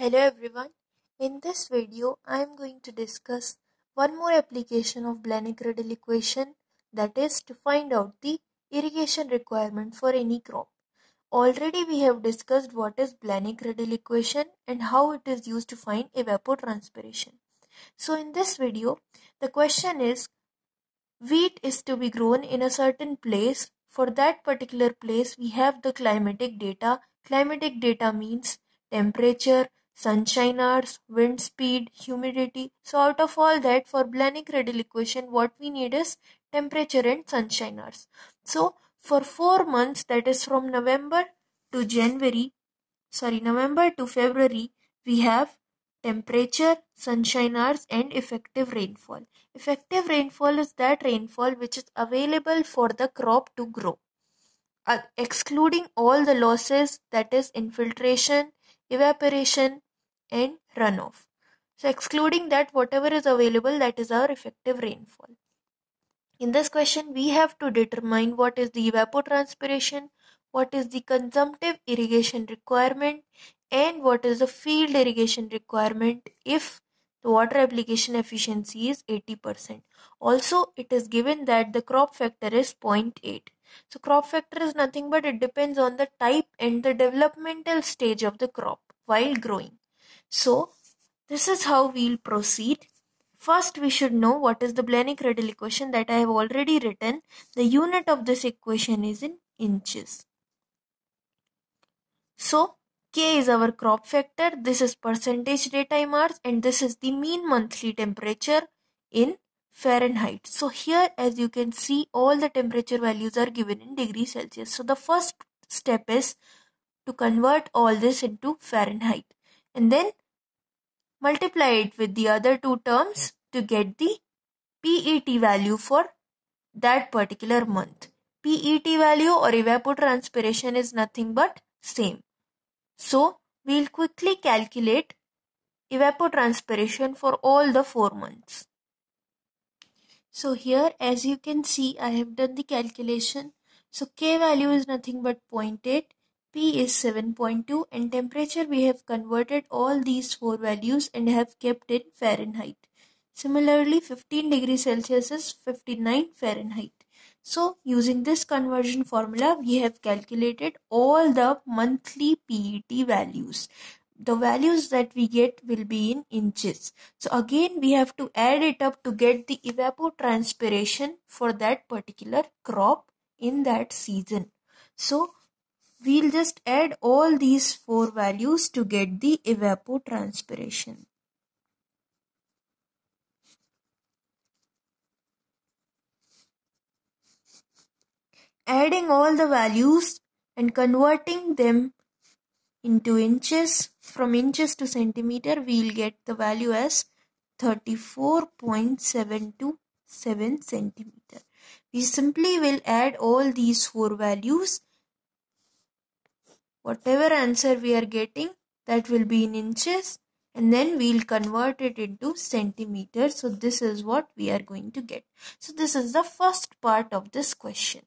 Hello everyone. In this video, I am going to discuss one more application of Blaney-Criddle equation that is to find out the irrigation requirement for any crop. Already we have discussed what is Blaney-Criddle equation and how it is used to find evapotranspiration. So in this video, the question is wheat is to be grown in a certain place. For that particular place, we have the climatic data. Climatic data means temperature, sunshine hours, wind speed, humidity. So out of all that for Blaney-Criddle equation what we need is temperature and sunshine hours. So for 4 months that is from November to January sorry November to February we have temperature, sunshine hours and effective rainfall. Effective rainfall is that rainfall which is available for the crop to grow. Uh, excluding all the losses that is infiltration, evaporation and runoff. So excluding that whatever is available that is our effective rainfall. In this question we have to determine what is the evapotranspiration, what is the consumptive irrigation requirement and what is the field irrigation requirement if the water application efficiency is 80%. Also it is given that the crop factor is 0.8. So crop factor is nothing but it depends on the type and the developmental stage of the crop while growing. So this is how we'll proceed. First we should know what is the Blaney-Criddle equation that I have already written. The unit of this equation is in inches. So K is our crop factor. This is percentage daytime hours and this is the mean monthly temperature in Fahrenheit. So here as you can see all the temperature values are given in degree Celsius. So the first step is to convert all this into Fahrenheit and then multiply it with the other two terms to get the PET value for that particular month. PET value or evapotranspiration is nothing but same. So we'll quickly calculate evapotranspiration for all the 4 months. So here as you can see I have done the calculation. So K value is nothing but 0.8 P is 7.2 and temperature we have converted all these four values and have kept in Fahrenheit. Similarly 15 degrees Celsius is 59 Fahrenheit. So using this conversion formula we have calculated all the monthly PET values. The values that we get will be in inches. So again we have to add it up to get the evapotranspiration for that particular crop in that season. So We'll just add all these four values to get the evapotranspiration. Adding all the values and converting them into inches from inches to centimeter we'll get the value as 34.727 centimeter. We simply will add all these four values whatever answer we are getting that will be in inches and then we'll convert it into centimeters. So this is what we are going to get. So this is the first part of this question.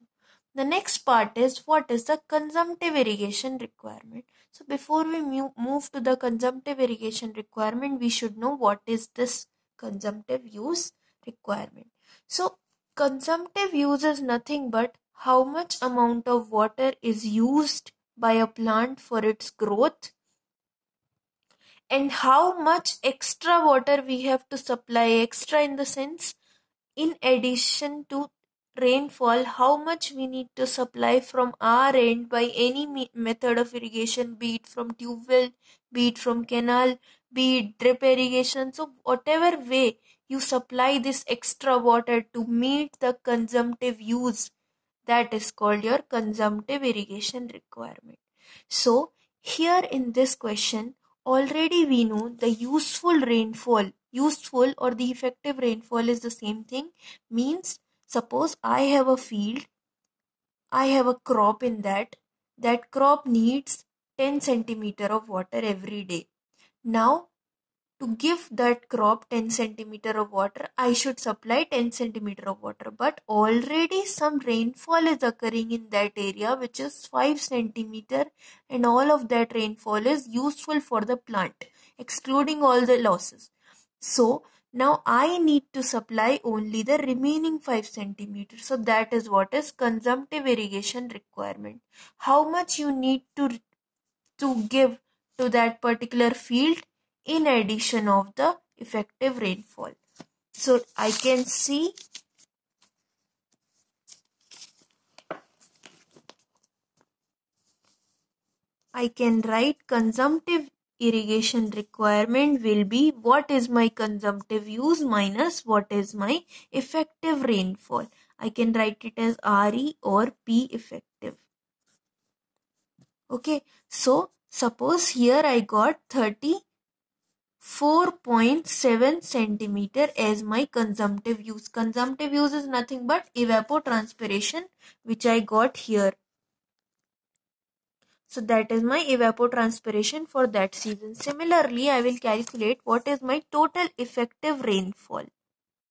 The next part is what is the consumptive irrigation requirement? So before we move to the consumptive irrigation requirement we should know what is this consumptive use requirement. So consumptive use is nothing but how much amount of water is used by a plant for its growth? And how much extra water we have to supply extra in the sense in addition to rainfall how much we need to supply from our end by any method of irrigation be it from tube well be it from canal be it drip irrigation. So whatever way you supply this extra water to meet the consumptive use that is called your consumptive irrigation requirement. So here in this question already we know the useful rainfall useful or the effective rainfall is the same thing means suppose I have a field I have a crop in that that crop needs 10 centimeter of water every day now to give that crop 10 centimeter of water i should supply 10 centimeter of water but already some rainfall is occurring in that area which is 5 centimeter and all of that rainfall is useful for the plant excluding all the losses. So now I need to supply only the remaining 5 centimeters. So that is what is consumptive irrigation requirement. How much you need to, to give to that particular field in addition of the effective rainfall. So I can see I can write consumptive irrigation requirement will be what is my consumptive use minus what is my effective rainfall. I can write it as RE or P effective. Okay, so suppose here I got 34.7 centimeter as my consumptive use. Consumptive use is nothing but evapotranspiration which I got here so that is my evapotranspiration for that season. Similarly, I will calculate what is my total effective rainfall.